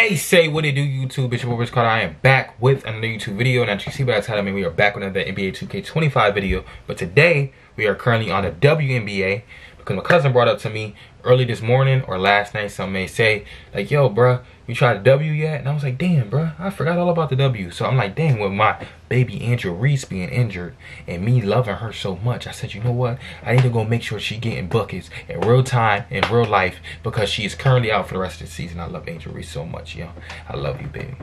Hey, say what it do, YouTube. It's your boy Carter. I am back with another YouTube video. And as you see by the title, I mean, we are back with another NBA 2K25 video. But today, we are currently on the WNBA because my cousin brought up to me early this morning or last night, some may say, like, yo, bruh, you tried the W yet? And I was like, damn, bruh, I forgot all about the W. So I'm like, dang, with my baby Angel Reese being injured and me loving her so much, I said, you know what? I need to go make sure she getting buckets in real time, in real life, because she is currently out for the rest of the season. I love Angel Reese so much, yo. I love you, baby.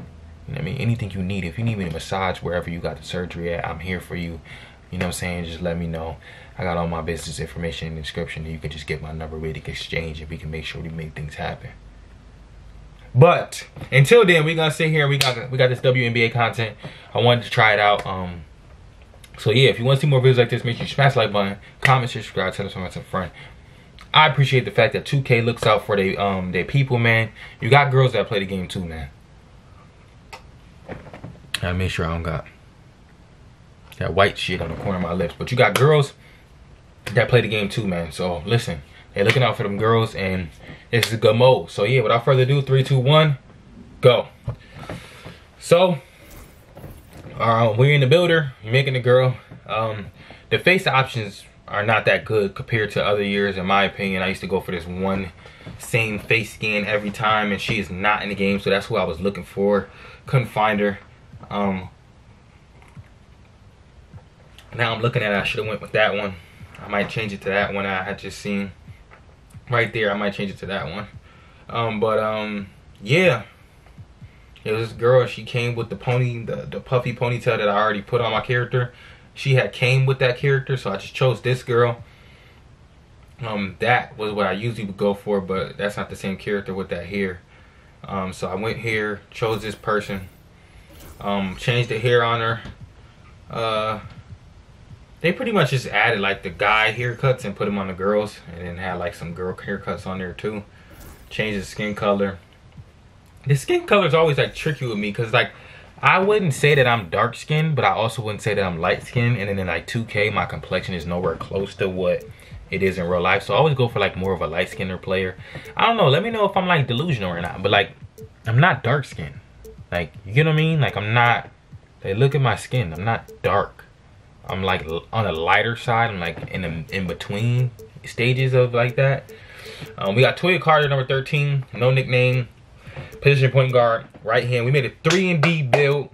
You know I mean? Anything you need. If you need me to massage wherever you got the surgery at, I'm here for you. You know what I'm saying? Just let me know. I got all my business information in the description. You can just get my number, we can exchange, and we can make sure we make things happen. But until then, we gonna sit here. We got we got this WNBA content. I wanted to try it out. Um, so yeah, if you want to see more videos like this, make sure you smash the like button, comment, subscribe, tell us about some friend. I appreciate the fact that 2K looks out for their um their people, man. You got girls that play the game too, man. I make sure I don't got that white shit on the corner of my lips. But you got girls that play the game too, man. So listen, they're looking out for them girls, and this is a good mode. So yeah, without further ado, three, two, one, go. So, uh, we're in the builder. Making the girl. Um, the face options are not that good compared to other years, in my opinion. I used to go for this one same face skin every time, and she is not in the game, so that's who I was looking for. Couldn't find her. Um, now I'm looking at it, I should have went with that one. I might change it to that one I had just seen. Right there, I might change it to that one. Um, but um, yeah. It was this girl, she came with the pony, the, the puffy ponytail that I already put on my character. She had came with that character, so I just chose this girl. Um, that was what I usually would go for, but that's not the same character with that hair. Um, so I went here, chose this person, um, changed the hair on her. Uh, they pretty much just added like the guy haircuts and put them on the girls and then had like some girl haircuts on there too. Change the skin color. The skin color is always like tricky with me because like i wouldn't say that i'm dark skinned but i also wouldn't say that i'm light skinned and then in like 2k my complexion is nowhere close to what it is in real life so i always go for like more of a light skinned player. I don't know let me know if i'm like delusional or not but like i'm not dark skinned. Like you get what i mean? Like i'm not they look at my skin i'm not dark I'm like on the lighter side. I'm like in the in between stages of like that. Um, we got Toya Carter, number 13, no nickname, position point guard, right hand. We made a three and D build.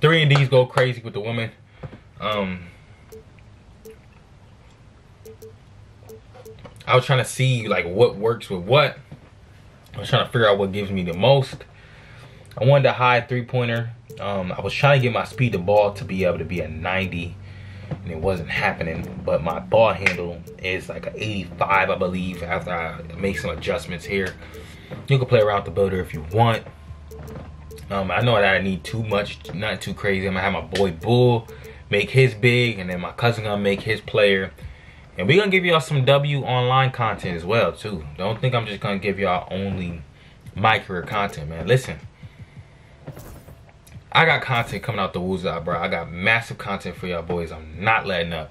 Three and D's go crazy with the woman. Um, I was trying to see like what works with what. I was trying to figure out what gives me the most. I wanted a high three pointer. Um, I was trying to get my speed to ball to be able to be a 90 and it wasn't happening. But my ball handle is like an 85, I believe, after I make some adjustments here. You can play around the builder if you want. Um, I know that I need too much, not too crazy. I'm gonna have my boy Bull make his big, and then my cousin gonna make his player. And we're gonna give y'all some W online content as well, too. Don't think I'm just gonna give y'all only my career content, man. Listen, I got content coming out the woozah, bro. I got massive content for y'all boys. I'm not letting up.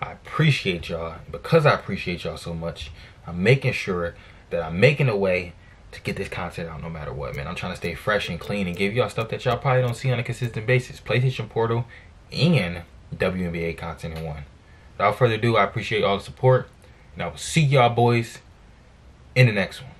I appreciate y'all. Because I appreciate y'all so much, I'm making sure that I'm making a way to get this content out no matter what, man. I'm trying to stay fresh and clean and give y'all stuff that y'all probably don't see on a consistent basis. PlayStation Portal and WNBA content in one. Without further ado, I appreciate all the support. And I will see y'all boys in the next one.